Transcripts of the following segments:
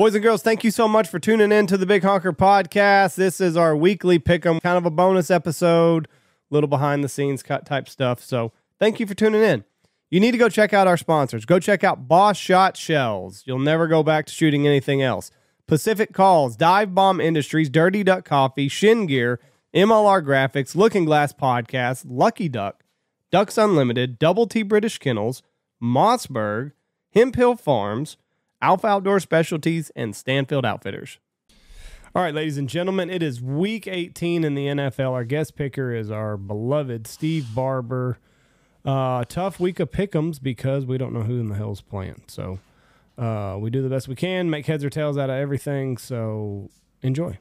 Boys and girls, thank you so much for tuning in to the Big Honker Podcast. This is our weekly pick 'em, kind of a bonus episode, little behind the scenes cut type stuff. So thank you for tuning in. You need to go check out our sponsors. Go check out Boss Shot Shells. You'll never go back to shooting anything else. Pacific Calls, Dive Bomb Industries, Dirty Duck Coffee, Shin Gear, MLR Graphics, Looking Glass Podcast, Lucky Duck, Ducks Unlimited, Double T British Kennels, Mossberg, Hemp Hill Farms, Alpha Outdoor Specialties, and Stanfield Outfitters. All right, ladies and gentlemen, it is week 18 in the NFL. Our guest picker is our beloved Steve Barber. Uh, tough week of pick'ems because we don't know who in the hell's playing. So uh, we do the best we can, make heads or tails out of everything. So enjoy.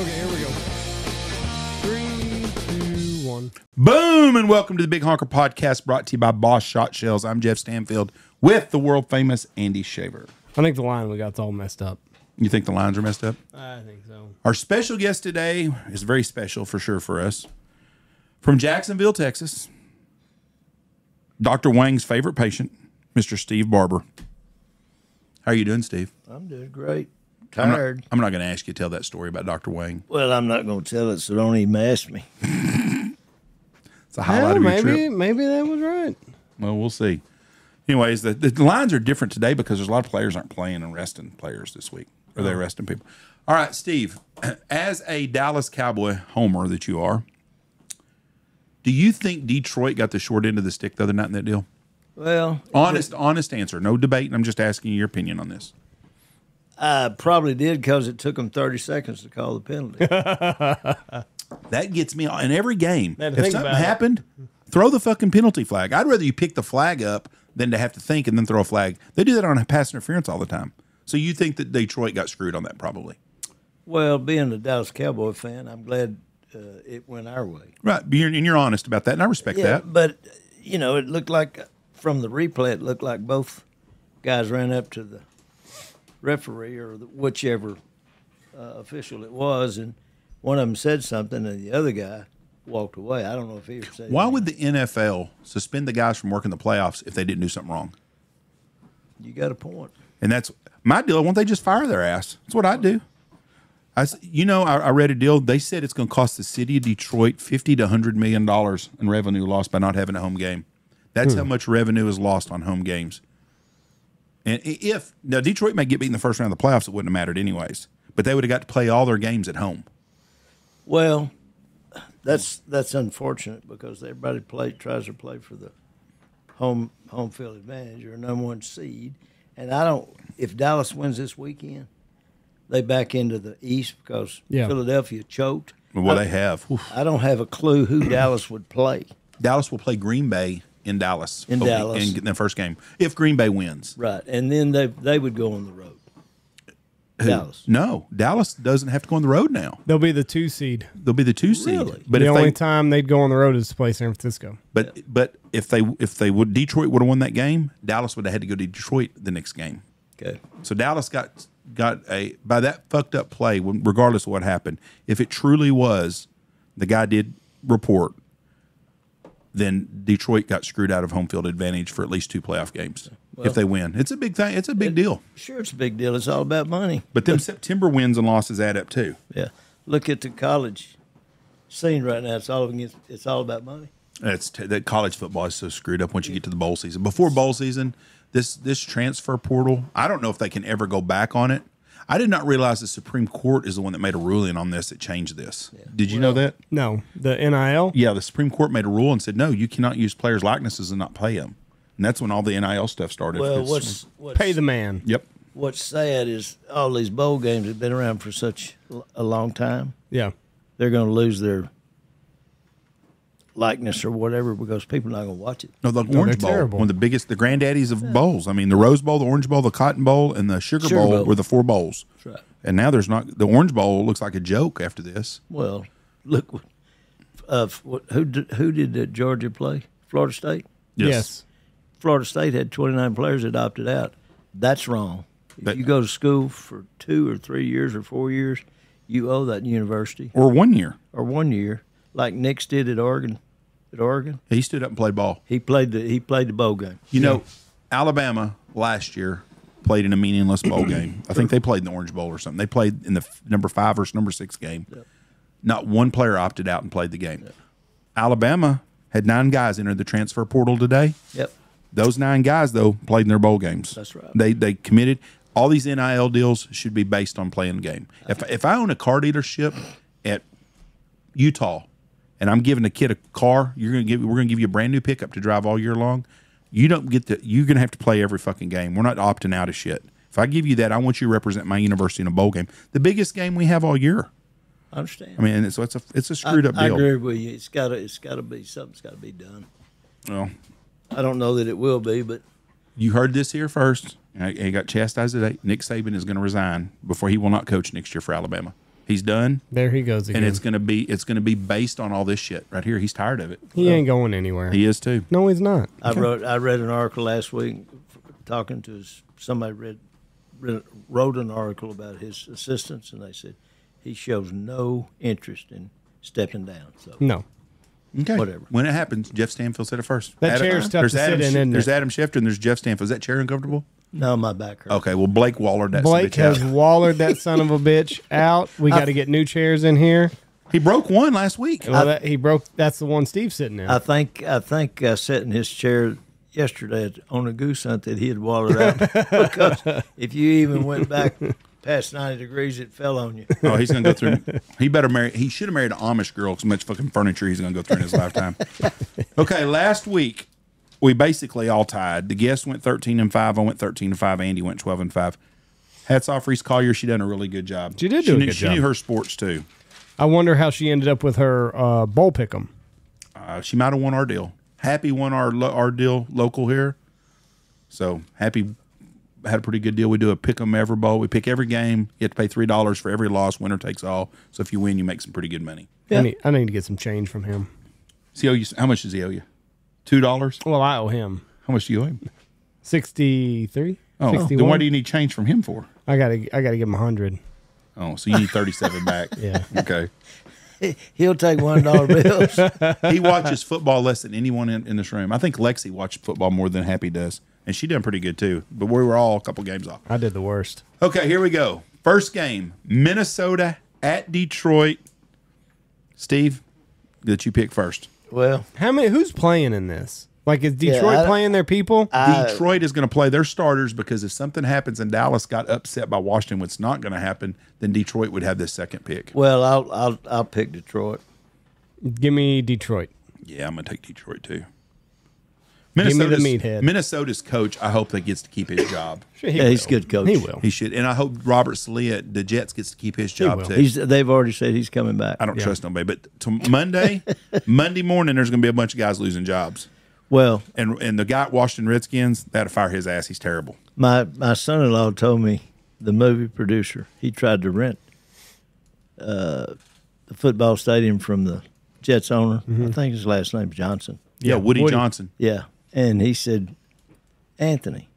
Okay, here we go. Three, two, one. Boom, and welcome to the Big Honker Podcast brought to you by Boss Shot Shells. I'm Jeff Stanfield with the world famous Andy Shaver. I think the line we got's all messed up. You think the lines are messed up? I think so. Our special guest today is very special for sure for us. From Jacksonville, Texas, Dr. Wang's favorite patient, Mr. Steve Barber. How are you doing, Steve? I'm doing great. I'm not, Tired. I'm not going to ask you to tell that story about Dr. Wang. Well, I'm not going to tell it, so don't even ask me. It's a highlight of your maybe trip. maybe that was right. Well, we'll see. Anyways, the, the lines are different today because there's a lot of players aren't playing and resting players this week. Or they're uh-huh. resting people. All right, Steve, as a Dallas Cowboy homer that you are, do you think Detroit got the short end of the stick the other night in that deal? Well, Honest, honest answer. No debate. I'm just asking your opinion on this. I probably did because it took them 30 seconds to call the penalty. That gets me in every game. If something about it. happened, throw the fucking penalty flag. I'd rather you pick the flag up than to have to think and then throw a flag. They do that on a pass interference all the time. So you think that Detroit got screwed on that probably? well, being a Dallas Cowboy fan, I'm glad uh, it went our way. Right. And you're honest about that, and I respect Yeah, that. but, you know, it looked like from the replay, it looked like both guys ran up to the referee or the, whichever uh, official it was, and one of them said something, and the other guy walked away. I don't know if he ever said Why anything. would the NFL suspend the guys from working the playoffs if they didn't do something wrong? You got a point. And that's my deal. Won't they just fire their ass? That's what I do. I, you know, I, I read a deal. They said it's going to cost the city of Detroit fifty to hundred million dollars in revenue lost by not having a home game. That's how much revenue is lost on home games. And if now Detroit may get beat in the first round of the playoffs, it wouldn't have mattered anyways. But they would have got to play all their games at home. Well, that's mm. that's unfortunate because everybody play tries to play for the home home field advantage or number one seed, and I don't. If Dallas wins this weekend, they back into the East because Yeah. Philadelphia choked. Well, they have. Oof. I don't have a clue who Dallas would play. Dallas will play Green Bay in Dallas In a Dallas. in the first game if Green Bay wins. Right, and then they they would go on the road. Dallas. No, Dallas doesn't have to go on the road now. They'll be the two seed. They'll be the two seed. Really? But the if only they, time they'd go on the road is to play San Francisco. but but if they if they would Detroit would have won that game, Dallas would have had to go to Detroit the next game. Okay. So Dallas got got a by that fucked up play, when- regardless of what happened. If it truly was, the guy did report. Then Detroit got screwed out of home field advantage for at least two playoff games if they win. It's a big thing. It's a big deal. Sure, it's a big deal. It's all about money. But them September wins and losses add up too. Yeah. Look at the college scene right now. It's all against, it's all about money. That's t- that college football is so screwed up once you get to the bowl season. Before bowl season, this this transfer portal, I don't know if they can ever go back on it. I did not realize the Supreme Court is the one that made a ruling on this that changed this. Did you know that? No, the NIL. Yeah, the Supreme Court made a rule and said no, you cannot use players' likenesses and not pay them. And that's when all the NIL stuff started. Well, what's, what's Pay the man. Yep. what's sad is all these bowl games have been around for such a long time. Yeah. They're going to lose their likeness or whatever because people are not going to watch it. No, the they're Orange Bowl, terrible. one of the biggest, the granddaddies of bowls. I mean, the Rose Bowl, the Orange Bowl, the Cotton Bowl, and the Sugar, Sugar Bowl, Bowl. were the four bowls. That's right. And now there's not the Orange Bowl looks like a joke after this. Well, look, what- uh, who did, who did uh, Georgia play? Florida State. Yes. Florida State had 29 players that opted out. That's wrong. If But- you go to school for two or three years or four years, you owe that university Or one year, or one year, like Nix did at Oregon. At Oregon, he stood up and played ball. he played the he played the bowl game. You know, Alabama last year played in a meaningless bowl game. I think they played in the Orange Bowl or something. They played in the f- number five versus number six game. Not one player opted out and played the game. Alabama had nine guys enter the transfer portal today. Yep. Those nine guys, though, played in their bowl games. That's right. They they committed. All these NIL deals should be based on playing the game. If if I own a car dealership at Utah, and I'm giving a kid a car, you're gonna give we're gonna give you a brand new pickup to drive all year long. You don't get the You're gonna have to play every fucking game. We're not opting out of shit. If I give you that, I want you to represent my university in a bowl game, the biggest game we have all year. I understand. I mean, so it's a it's a screwed up deal. I agree with you. It's got to it's got to be something's got to be done. Well, I don't know that it will be, but you heard this here first. Uh, He got chastised today. Nick Saban is going to resign before he will not coach next year for Alabama. He's done, There he goes again. and it's going to be it's going to be based on all this shit right here. He's tired of it. he ain't going anywhere. He is too. no, he's not. I wrote I read an article last week talking to his, somebody read, read wrote an article about his assistants and they said he shows no interest in stepping down. So No. Okay, Whatever. When it happens, Jeff Stanfield said it first. That chair's tough there's to sit Adam, in, isn't There's it? Adam Schefter and there's Jeff Stanfield. Is that chair uncomfortable? No, my back hurts. Okay, well Blake Wallered that Blake bitch has out. wallered that son of a bitch out. We got to get new chairs in here. He broke one last week. Well, that, he broke. That's the one Steve's sitting in. I think I think uh, I sat in his chair yesterday on a goose hunt that he had walled out because if you even went back past ninety degrees, it fell on you. Oh, he's gonna go through. He better marry. He should have married an Amish girl. So much fucking furniture he's gonna go through in his lifetime. Okay, last week we basically all tied. The guest went thirteen and five. I went thirteen and five. Andy went twelve and five. Hats off Reese Collier. She done a really good job. She did do a knew, good she job. knew her sports too. I wonder how she ended up with her uh, bowl pick'em. Uh, she might have won our deal. Happy won our our deal local here. So happy had a pretty good deal. We do a pick 'em every bowl. We pick every game. You have to pay three dollars for every loss. Winner takes all. So if you win, you make some pretty good money. I, Yeah. need, I need to get some change from him. See, owe you, how much does he owe you? Two dollars. Well, I owe him How much do you owe him? sixty three. Oh, then why do you need change from him for? I gotta I gotta give him a hundred. Oh, so you need thirty-seven back. Yeah. Okay. He'll take one dollar bills. He watches football less than anyone in, in this room. I think Lexi watched football more than Happy does, and she done pretty good too. But we were all a couple games off. I did the worst. Okay, here we go. First game: Minnesota at Detroit. Steve, that you pick first. Well, How many? Who's playing in this? Like, is Detroit I- playing their people? Detroit is going to play their starters because if something happens and Dallas got upset by Washington, what's not going to happen, then Detroit would have this second pick. well, I'll I'll I'll pick Detroit. Give me Detroit. Yeah, I'm going to take Detroit too. Me the Minnesota's, meathead. Minnesota's coach, I hope that gets to keep his job. Sure, he Yeah, he's will. Oh, good coach. He will. He should, and I hope Robert Saleh, the Jets, gets to keep his job will. too. He's they've already said he's coming back. I don't Yeah. trust nobody, but to Monday, Monday morning, there's going to be a bunch of guys losing jobs, Well, and and the guy at Washington Redskins, that'll fire his ass. He's terrible. my my son-in-law told me the movie producer he tried to rent uh, the football stadium from the Jets owner. I think his last name's Johnson. Yeah, Woody, Woody. Johnson. Yeah, and he said, Anthony,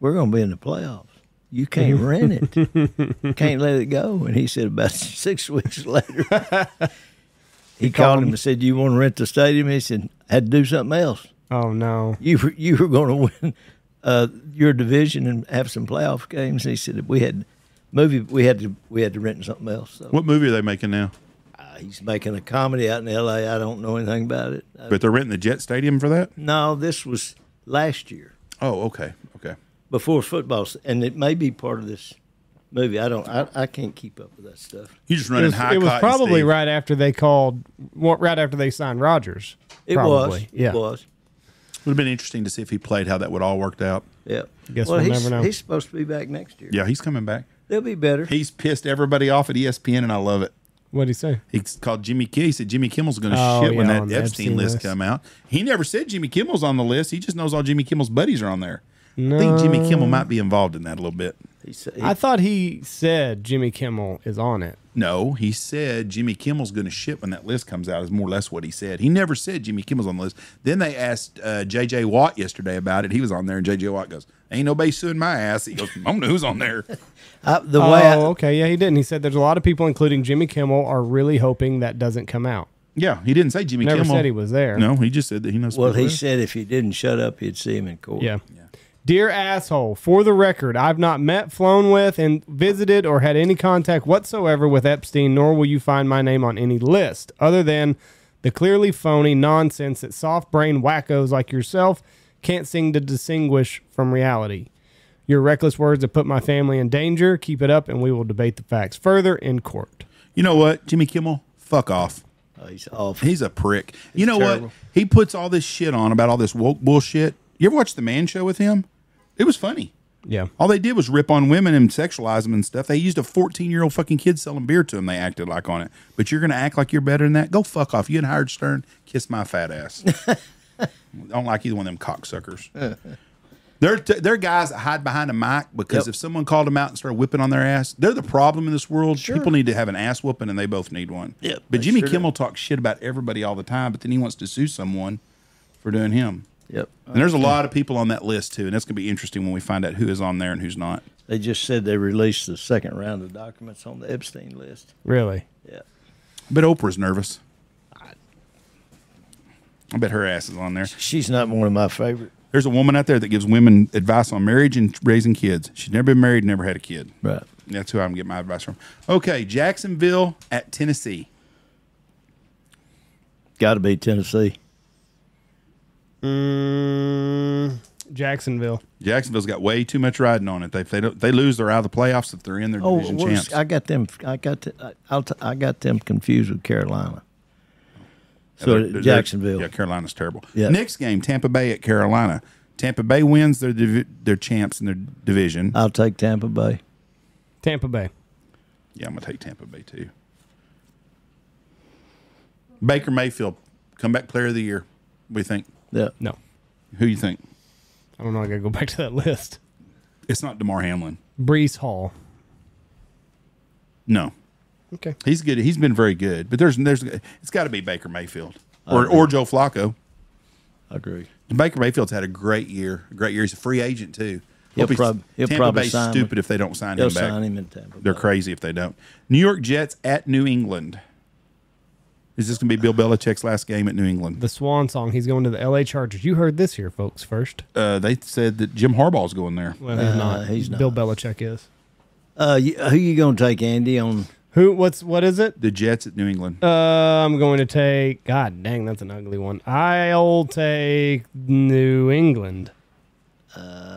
we're going to be in the playoffs. You can't rent it. can't let it go. And he said about six weeks later, he called him and said, "You want to rent the stadium?" He said, "I had to do something else. Oh no. You were, you were going to win uh, your division and have some playoff games." And he said, "We had movie. We had to we had to rent something else." So What movie are they making now? He's making a comedy out in L.A. I don't know anything about it. But they're renting the Jet Stadium for that. no, this was last year. Oh, okay, okay. before football, and it may be part of this movie. I don't. I, I can't keep up with that stuff. You just It running was, high. it was probably Steve. right after they called. Right after they signed Rodgers. It probably. was. Yeah. It was. Would have been interesting to see if he played how that would all worked out. Yeah. Guess well, we'll he's, never know. He's supposed to be back next year. Yeah, he's coming back. They'll be better. He's pissed everybody off at E ESPN, and I love it. What'd he say? He's called Jimmy Kimmel. He said Jimmy Kimmel's going to Oh, shit when that Epstein, Epstein list, list. come out. He never said Jimmy Kimmel's on the list. He just knows all Jimmy Kimmel's buddies are on there. I think Jimmy Kimmel might be involved in that a little bit. He said, he, I thought he said Jimmy Kimmel is on it. No, he said Jimmy Kimmel's going to ship when that list comes out. Is more or less what he said. He never said Jimmy Kimmel's on the list. Then they asked uh, J.J. Watt yesterday about it. He was on there, and J.J. Watt goes, "Ain't nobody suing my ass." He goes, "I don't know who's on there." I, the Oh, way I, okay. Yeah, he didn't. He said there's a lot of people, including Jimmy Kimmel, are really hoping that doesn't come out. Yeah, he didn't say Jimmy Never Kimmel. said he was there. No, he just said that he knows. well, he there. said if he didn't shut up, he'd see him in court. Yeah. Dear asshole, for the record, I've not met, flown with, and visited or had any contact whatsoever with Epstein, nor will you find my name on any list, other than the clearly phony nonsense that soft brain wackos like yourself can't seem to distinguish from reality. Your reckless words have put my family in danger. Keep it up, and we will debate the facts further in court. You know what, Jimmy Kimmel? Fuck off. Oh, he's awful. He's a prick. you know terrible. what? He puts all this shit on about all this woke bullshit. You ever watch the Man Show with him? It was funny. Yeah. All they did was rip on women and sexualize them and stuff. They used a 14 year old fucking kid selling beer to them. They acted like on it. But you're going to act like you're better than that? Go fuck off. You and Howard Stern, kiss my fat ass. I don't like either one of them cocksuckers. They're, t- they're guys that hide behind a mic because Yep. if someone called them out and started whipping on their ass, they're the problem in this world. Sure. People need to have an ass whooping and they both need one. Yep, but Jimmy sure do. Kimmel talks shit about everybody all the time, but then he wants to sue someone for doing him. Yep. And there's a lot of people on that list too, and that's going to be interesting when we find out who is on there and who's not. They just said they released the second round of documents on the Epstein list. Really? Yeah. But Oprah's nervous. I bet her ass is on there. She's not one of my favorite. There's a woman out there that gives women advice on marriage and raising kids. She's never been married, never had a kid. Right. That's who I'm getting my advice from. Okay, Jacksonville at Tennessee. Got to be Tennessee. Mm, Jacksonville. Jacksonville's got way too much riding on it. They if they don't, they lose, they're out of the playoffs if they're in their Oh, division where's- champs. I got them. I got. The, I, I'll t- I got them confused with Carolina. So They're- they're- Jacksonville. Yeah, Carolina's terrible. Yeah. Next game, Tampa Bay at Carolina. Tampa Bay wins. They're divi- they're champs in their division. I'll take Tampa Bay. Tampa Bay. Yeah, I'm gonna take Tampa Bay too. Baker Mayfield, comeback player of the year. We think? Yeah. No. Who you think? I don't know. I got to go back to that list. It's not Damar Hamlin. Breece Hall. No, Okay. he's good. He's been very good. But there's there's it's got to be Baker Mayfield or or Joe Flacco. I agree. Baker Mayfield's had a great year. A great year. He's a free agent too. He'll Hope he's- prob- he'll Tampa probably Bay's sign him. stupid if they don't sign They'll him back. sign him in Tampa. They're crazy if they don't. New York Jets at New England. Is this going to be Bill Belichick's last game at New England? The swan song. He's going to the L.A. Chargers. You heard this here, folks, first. Uh, they said that Jim Harbaugh's going there. Well, he's Uh, not. he's Bill not. Belichick is. Uh, you, who you gonna take, Andy? On Who? What's what is it? The Jets at New England. Uh, I'm going to take. God dang, that's an ugly one. I'll take New England. uh,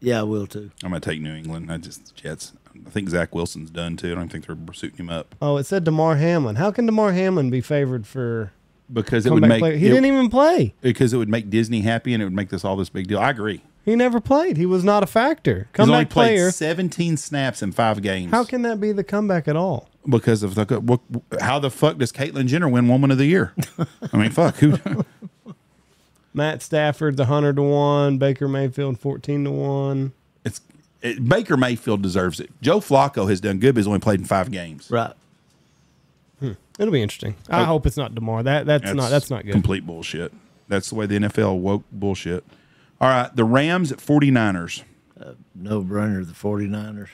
yeah, I will too. I'm going to take New England. I just Jets. I think Zach Wilson's done too. I don't think they're suiting him up Oh, it said Damar Hamlin. How can Damar Hamlin be favored for because it would comeback make player? He it- didn't even play. because it would make Disney happy and it would make this all this big deal. I agree. He never played. He was not a factor. He's only Comeback played player. 17 snaps in five games. How can that be the comeback at all? because of the what, how the fuck does Caitlyn Jenner win Woman of the Year? I mean, fuck who. Matt Stafford's hundred to one. Baker Mayfield fourteen to one. It's it, Baker Mayfield deserves it. Joe Flacco has done good, but he's only played in five games. Right. Hmm. It'll be interesting. I hope it's not Damar. That that's, not that's not good. Complete bullshit. That's the way the NFL woke bullshit. All right, the Rams at 49ers. Uh, no brainer. The 49ers.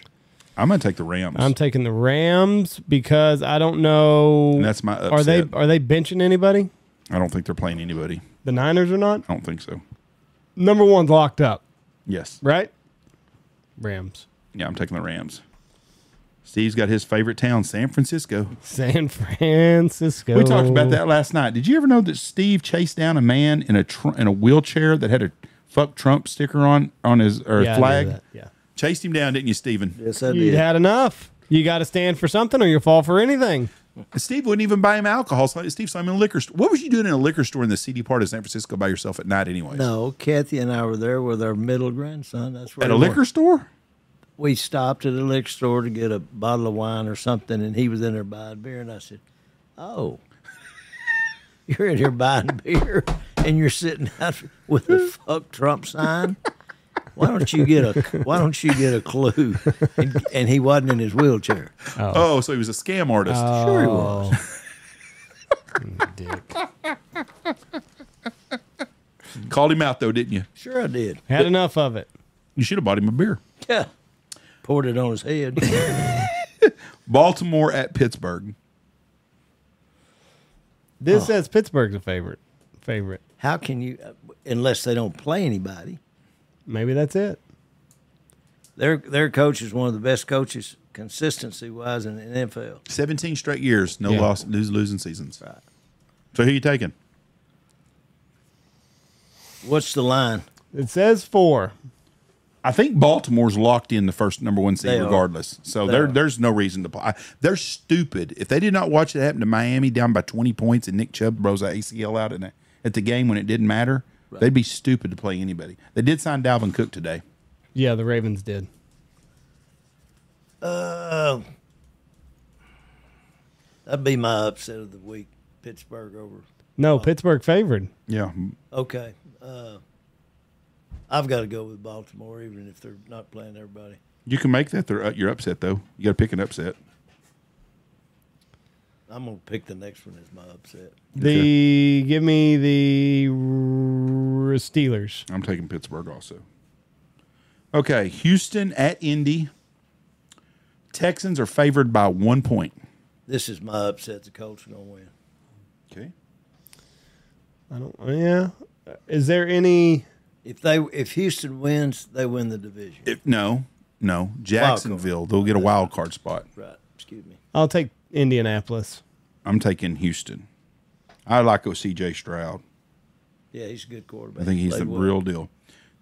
I'm going to take the Rams. I'm taking the Rams because I don't know. and that's my upset. are they are they benching anybody? I don't think they're playing anybody. The Niners are not. I don't think so. Number one's locked up, Yes. right? Rams. Yeah, I'm taking the Rams. Steve's got his favorite town, San Francisco. San Francisco. We talked about that last night. Did you ever know that Steve chased down a man in a tr- in a wheelchair that had a "fuck Trump" sticker on on his or Yeah, I knew flag? that, Yeah. Chased him down, didn't you, Steven? Yes, I You did. had enough. You got to stand for something, or you fall for anything. Steve wouldn't even buy him alcohol. So Steve saw him in a liquor store. What was you doing in a liquor store in the seedy part of San Francisco by yourself at night anyway? No, Kathy and I were there with our middle grandson. That's where At a were. liquor store? We stopped at a liquor store to get a bottle of wine or something, and he was in there buying beer. And I said, "Oh, you're in here buying beer, and you're sitting out with a fuck Trump sign. Why don't you get a Why don't you get a clue?" And, and he wasn't in his wheelchair. Oh, oh so he was a scam artist. Oh. Sure he was. Dick. Called him out though, didn't you? Sure, I did. Had enough of it. You should have bought him a beer. Yeah, poured it on his head. Baltimore at Pittsburgh. This says Pittsburgh's a favorite. Favorite. How can you, unless they don't play anybody? Maybe that's it. Their their coach is one of the best coaches consistency wise in the NFL. 17 straight years, no Yeah. loss, lose, losing seasons. Right. So who you taking? What's the line? It says four. I think Baltimore's locked in the first number one seed They are. regardless. So there, there's no reason to play. They're stupid. If they did not watch it happen to Miami down by 20 points and Nick Chubb blows that ACL out in a, at the game when it didn't matter, they'd be stupid to play anybody. They did sign Dalvin Cook today. Yeah, the Ravens did. Uh, that'd be my upset of the week. Pittsburgh over. No, Pittsburgh favored. Yeah. Okay. Uh, I've got to go with Baltimore, even if they're not playing everybody. You can make that. They're, uh, upset, though. You got to pick an upset. I'm gonna pick the next one as my upset. The give me the r- Steelers. I'm taking Pittsburgh also. Okay. Houston at Indy. Texans are favored by one point. This is my upset. The Colts are gonna win. Okay. I don't. Yeah. Is there any? If they if Houston wins, they win the division. If, no, no. Jacksonville, they'll get a wild card spot. right. Excuse me. I'll take Indianapolis. I'm taking Houston. I like go CJ Stroud. Yeah, he's a good quarterback. I think he's Played the well. real deal.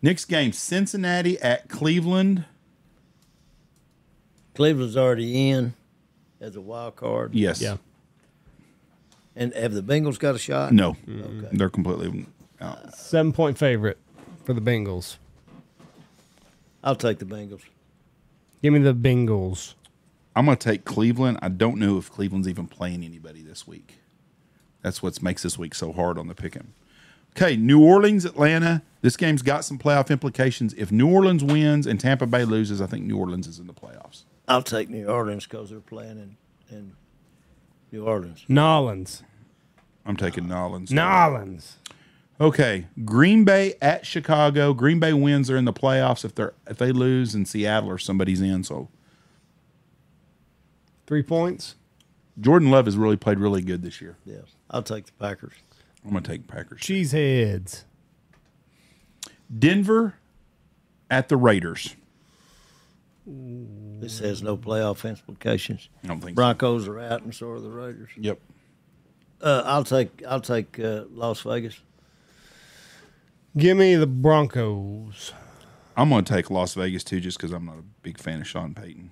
Next game, Cincinnati at Cleveland. Cleveland's already in as a wild card. Yes. Yeah. And have the Bengals got a shot? No. Okay. They're completely out. Seven point favorite for the Bengals. I'll take the Bengals. Give me the Bengals. I'm going to take Cleveland. I don't know if Cleveland's even playing anybody this week. That's what makes this week so hard on the pick'em. Okay, New Orleans, Atlanta. This game's got some playoff implications. If New Orleans wins and Tampa Bay loses, I think New Orleans is in the playoffs. I'll take New Orleans because they're playing in, in New Orleans. Nolans. I'm taking Nolans. Nolans. Okay, Green Bay at Chicago. Green Bay wins. They're in the playoffs. If they're if they lose, in Seattle or somebody's in. So Three points. Jordan Love has really played really good this year. Yeah, I'll take the Packers. I'm going to take Packers. Cheeseheads. Denver at the Raiders. This has no playoff implications. I don't think. so. Broncos are out, and so are the Raiders. Yep. Uh, I'll take I'll take uh, Las Vegas. Give me the Broncos. I'm going to take Las Vegas too, just because I'm not a big fan of Sean Payton.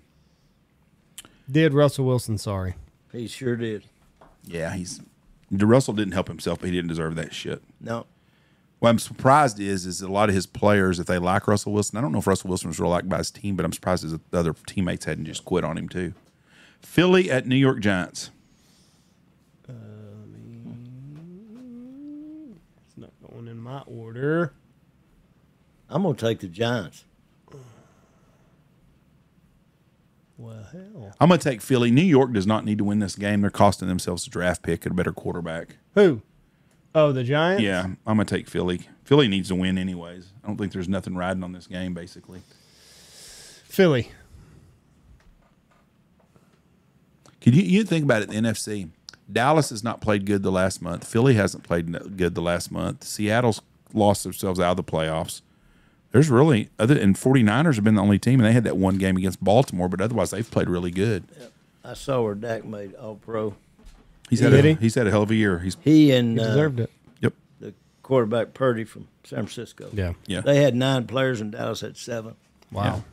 Did Russell Wilson? Sorry. He sure did. Yeah, he's. Russell didn't help himself, but he didn't deserve that shit. No, What I'm surprised is is a lot of his players, if they like Russell Wilson, I don't know if Russell Wilson was real liked by his team, but I'm surprised his other teammates hadn't just quit on him too. Philly at New York Giants. Uh, it's not going in my order. I'm gonna take the Giants. Well, hell. I'm going to take Philly. New York does not need to win this game. They're costing themselves a draft pick and a better quarterback. Who? Oh, the Giants. Yeah, I'm going to take Philly. Philly needs to win anyways. I don't think there's nothing riding on this game, basically. Philly. Can you, you think about it, the NFC. Dallas has not played good the last month. Philly hasn't played good the last month. Seattle's lost themselves out of the playoffs. There's really other and 49ers have been the only team and they had that one game against Baltimore, but otherwise they've played really good. I saw where Dak made All Pro. He's had Did a, he? he's had a hell of a year. He's He and He uh, deserved it. yep. the quarterback Purdy from San Francisco. Yeah. Yeah. They had nine players and Dallas had seven. Wow. Yeah. That's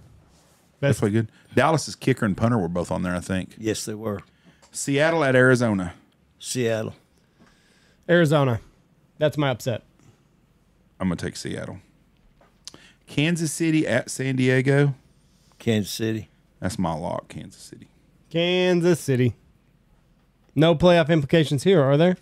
Best. played good. Dallas's kicker and punter were both on there, I think. Yes, they were. Seattle at Arizona. Seattle. Arizona. That's my upset. I'm gonna take Seattle. Kansas City at San Diego. Kansas City. That's my lock. Kansas City. Kansas City. No playoff implications here, are there?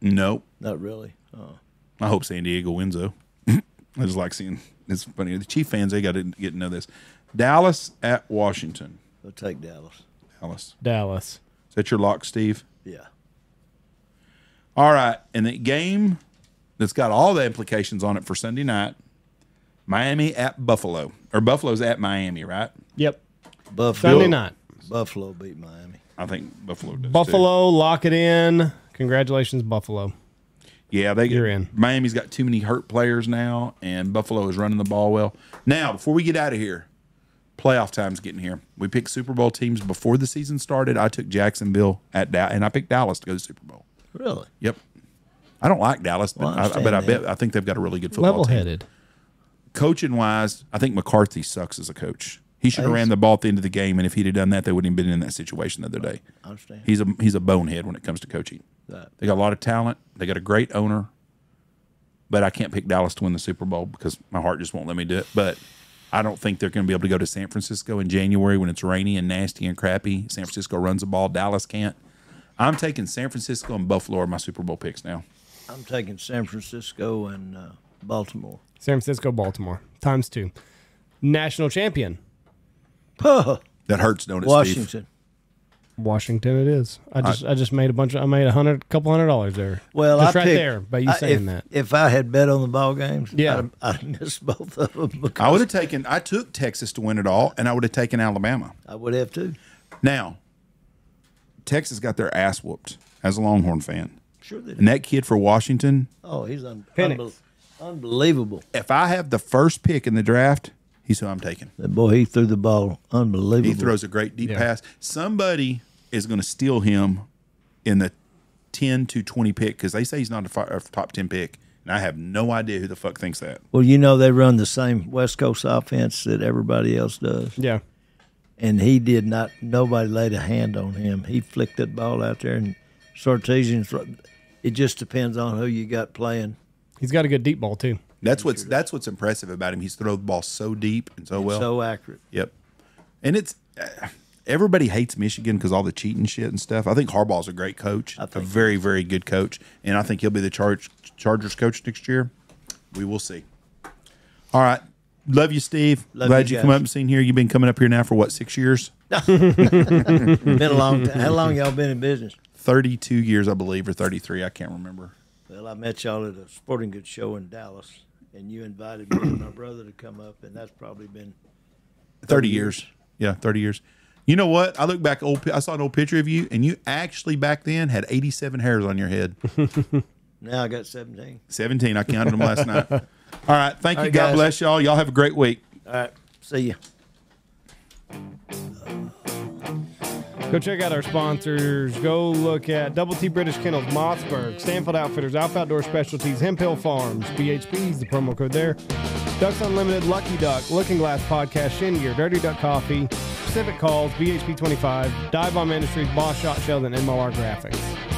Nope. Not really. Oh. I hope San Diego wins though. I just like seeing. It's funny. The Chief fans they got to get to know this. Dallas at Washington. They'll take Dallas. Dallas. Dallas. Is that your lock, Steve? Yeah. All right. And the game that's got all the implications on it for Sunday night. Miami at Buffalo, or Buffalo's at Miami, right? Yep. Buffalo. Sunday night. Buffalo beat Miami. I think Buffalo does. too. Buffalo, lock it in. Congratulations, Buffalo. Yeah, they You're in. Miami's got too many hurt players now, and Buffalo is running the ball well. Now, before we get out of here, playoff time's getting here. We picked Super Bowl teams before the season started. I took Jacksonville at Dallas, and I picked Dallas to go to the Super Bowl. Really? Yep. I don't like Dallas, but Well, I I, but I bet I think they've got a really good football Level team. headed. Coaching wise, I think McCarthy sucks as a coach. He should have ran the ball at the end of the game, and if he'd have done that, they wouldn't have been in that situation the other day. I understand. He's a he's a bonehead when it comes to coaching. That. They got a lot of talent. They got a great owner. But I can't pick Dallas to win the Super Bowl because my heart just won't let me do it. But I don't think they're going to be able to go to San Francisco in January when it's rainy and nasty and crappy. San Francisco runs the ball. Dallas can't. I'm taking San Francisco and Buffalo are my Super Bowl picks now. I'm taking San Francisco and uh, Baltimore. San Francisco, Baltimore. Times two. National champion. Huh. That hurts, don't it, Steve? Washington. Washington it is. I just I, just made a bunch of I made a hundred couple hundred dollars there. Well, just I right picked- there by you I- saying if, that. If I had bet on the ball games, Yeah. I'd, I'd missed both of them. Because I would have taken, I took Texas to win it all, and I would have taken Alabama. I would have too. Now, Texas got their ass whooped as a Longhorn fan. Sure they did. And that kid for Washington, Oh, he's un- Penix. Unbel- unbelievable. if I have the first pick in the draft, he's who I'm taking. That boy, he threw the ball unbelievable. He throws a great deep Yeah. pass. Somebody is going to steal him in the 10 to 20 pick because they say he's not a, fi- a top 10 pick. And I have no idea who the fuck thinks that. Well, you know they run the same West Coast offense that everybody else does, yeah. and he did not. Nobody laid a hand on him. He flicked that ball out there, and Sarkisian's. It just depends on who you got playing. He's got a good deep ball too. That's what's that's what's impressive about him. He's thrown the ball so deep and so well. so accurate. Yep. And it's uh, everybody hates Michigan because all the cheating shit and stuff. I think Harbaugh's a great coach, a think very very good coach, and I think he'll be the Charge Chargers coach next year. We will see. All right. Love you, Steve. Love Glad you you come up and seen here. You've been coming up here now for what six years? Been a long time. How long y'all been in business? Thirty-two years, I believe, or thirty-three. I can't remember. Well, I met y'all at a sporting goods show in Dallas, and you invited me and my brother to come up, and that's probably been 30 years. Yeah, 30 years. You know what? I look back old I saw an old picture of you and you actually back then had 87 hairs on your head. now. I got seventeen. 17. I counted them last night. All right, thank you. right, God guys. bless y'all. Y'all have a great week. All right, see you. Go check out our sponsors. Go look at Double T British Kennels, Mossberg, Stanfield Outfitters, Alpha Outdoor Specialties, Hemp Hill Farms, BHP is the promo code there. Ducks Unlimited, Lucky Duck, Looking Glass Podcast, Shin Gear, Dirty Duck Coffee, Pacific Calls, BHP 25, Dive Bomb Industries, Boss Shot Sheldon, and MLR Graphics.